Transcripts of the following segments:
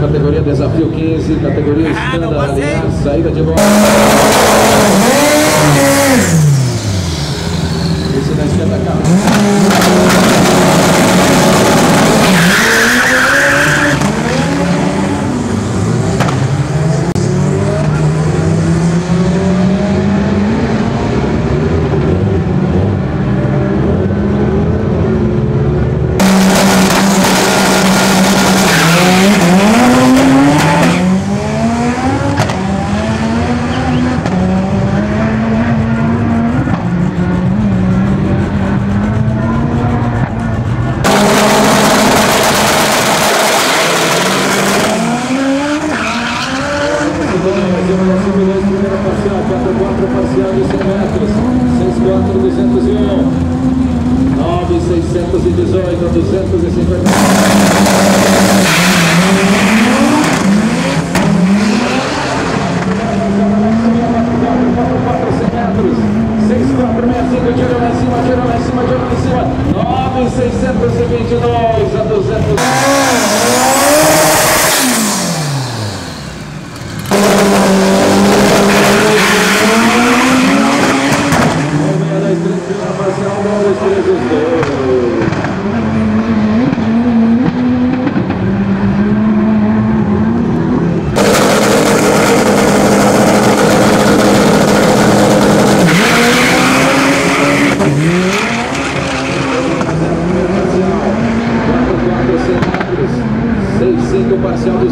categoria desafio 15, categoria escanda, alinhar, saída de bola. Esse da esquerda carro. 201, 9618, 250. metros, 6, 4, 6, 5, tirou lá em cima, tira lá em cima, tira lá em cima, 9,629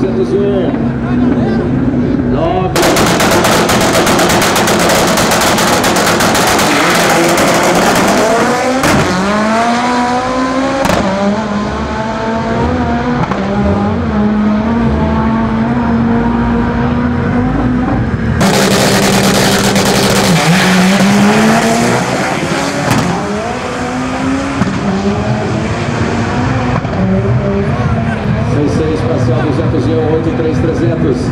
201. Nove. Seis, seis, parcial 201, oito, três, 300.